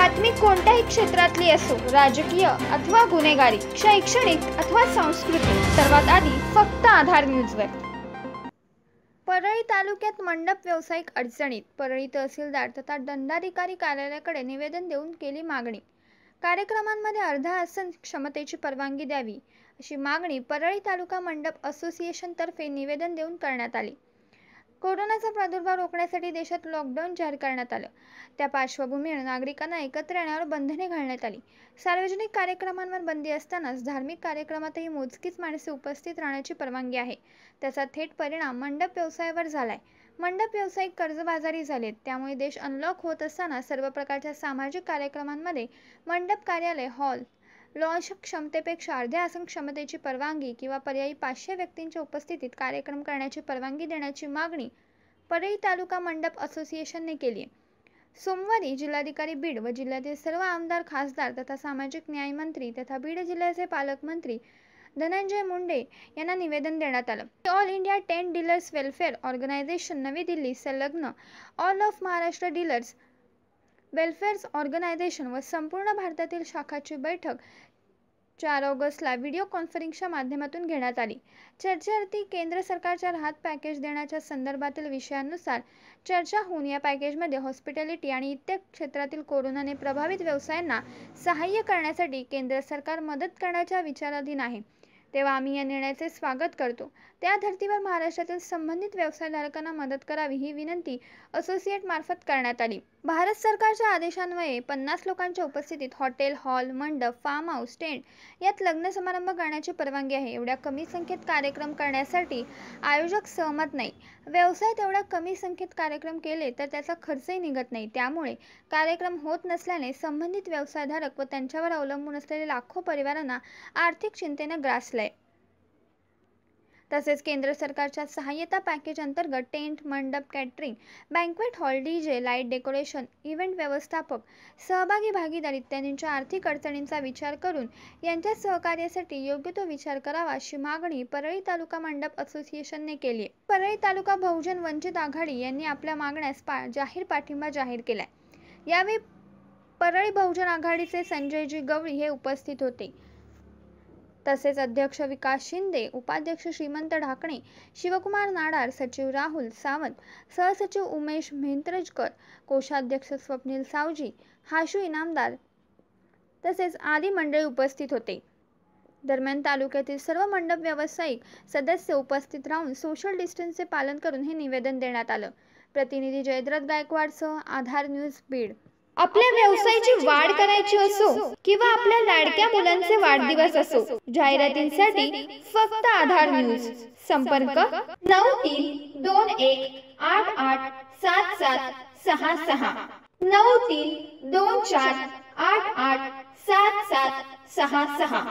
बातमी कोणत्याही क्षेत्रातली असो राजकीय अथवा गुन्हेगारी शैक्षणिक अथवा सांस्कृतिक सर्वात आधी फक्त आधार न्यूजवर परळी तालुक्यात मंडप व्यावसायिक अडचणीत परळी तहसीलदार तथा दंडाधिकारी कार्यालयाकडे निवेदन देऊन केली मागणी. कार्यक्रमांमध्ये अर्धा आसन क्षमतेची परवानगी द्यावी अशी मागणी परळी तालुका मंडप असोसिएशनतर्फे निवेदन देऊन करण्यात आली. कोरोनाचा प्रादुर्भाव रोखण्यासाठी देशात लॉकडाऊन जाहीर करण्यात आलं. त्या पार्श्वभूमीवर नागरिकांना एकत्र येण्यावर बंधने घालण्यात आली. सार्वजनिक कार्यक्रमांवर बंदी असतानाच धार्मिक कार्यक्रमातही मोजकीच माणसे उपस्थित राहण्याची परवानगी आहे. त्याचा थेट परिणाम मंडप व्यवसायावर झालाय. मंडप व्यावसायिक कर्जबाजारी झालेत. त्यामुळे देश अनलॉक होत असताना सर्व प्रकारच्या सामाजिक कार्यक्रमांमध्ये मंडप कार्यालय हॉल लॉन्च क्षमतेपेक्षा अर्ध्या आसन क्षमतेची परवानगी किंवा पर्यायी पाचशे व्यक्तींच्या उपस्थितीत कार्यक्रम करण्याची परवानगी देण्याची मागणी परळी तालुका मंडप असोसिएशनने केली आहे. सोमवारी जिल्हाधिकारी बीड व जिल्ह्यातील सर्व आमदार खासदार तथा सामाजिक न्याय मंत्री तथा बीड जिल्ह्याचे पालकमंत्री धनंजय मुंडे यांना निवेदन देण्यात आलं. All India tent dealers welfare organisation नवी दिल्ली संलग्न all of Maharashtra dealers welfares organisation व संपूर्ण भारतातील शाखाची बैठक चार ऑगस्टला व्हिडिओ कॉन्फरन्सच्या माध्यमातून घेण्यात आली. चर्चेअर्थी केंद्र सरकारच्या राहत पॅकेज देण्याच्या संदर्भातील विषयांनुसार चर्चा होऊन या पॅकेजमध्ये हॉस्पिटॅलिटी आणि इतर क्षेत्रातील कोरोनाने प्रभावित व्यवसायांना सहाय्य करण्यासाठी केंद्र सरकार मदत करण्याच्या विचाराधीन आहे. तेव्हा आम्ही या निर्णयाचे स्वागत करतो. त्या धर्तीवर महाराष्ट्रातील संबंधित व्यवसायधारकांना मदत करावी ही विनंती असोसिएट मार्फत करण्यात आली. भारत सरकारच्या आदेशान्वये पन्नास लोकांच्या उपस्थितीत हॉटेल हॉल मंडप फार्म हाऊस टेंट यात लग्न समारंभ करण्याची परवानगी आहे. एवढ्या कमी संख्येत कार्यक्रम करण्यासाठी आयोजक सहमत नाही. व्यवसाय तेवढ्या कमी संख्येत कार्यक्रम केले तर त्याचा खर्चही निघत नाही. त्यामुळे कार्यक्रम होत नसल्याने संबंधित व्यवसायधारक व त्यांच्यावर अवलंबून असलेले लाखो परिवारांना आर्थिक चिंतेने ग्रासले. तसेच केंद्र सरकारच्या सहाय्यता पॅकेज अंतर्गत टेंट मंडप catering banquet hall D J light decoration event व्यवस्थापक सहभागी भागीदार इत्यादींच्या आर्थिक अडचणींचा विचार करून यांच्या सहकार्यासाठी योग्य तो विचार करावा अशी मागणी परळी तालुका मंडप असोसिएशनने केली आहे. परळी तालुका बहुजन वंचित आघाडी यांनी आपल्या मागण्यास पा जाहीर पाठिंबा जाहीर केलाय. यावेळी परळी बहुजन आघाडीचे संजयजी गवळी हे उपस्थित होते. तसेच अध्यक्ष विकास शिंदे उपाध्यक्ष श्रीमंत ढाकणे शिवकुमार नाडार सचिव राहुल सावंत सहसचिव उमेश मेहंत्रजकर कोषाध्यक्ष स्वप्नील सावजी हाशू इनामदार तसेच आदी मंडळी उपस्थित होते. दरम्यान तालुक्यातील सर्व मंडप व्यावसायिक सदस्य उपस्थित राहून सोशल डिस्टन्सचे पालन करून हे निवेदन देण्यात आलं. प्रतिनिधी जयद्रथ गायकवाडसह आधार न्यूज बीड. आपल्या व्यवसायाची वाढ करायची असो किंवा आपल्या लाडक्या मुलांचे वाढदिवस असो. जाहिरातींसाठी फक्त आधार न्यूज. संपर्क नऊ तीन दोन एक आठ आठ सात सात सहा सहा. नऊ तीन दोन चार आठ आठ सात सात सहा सहा.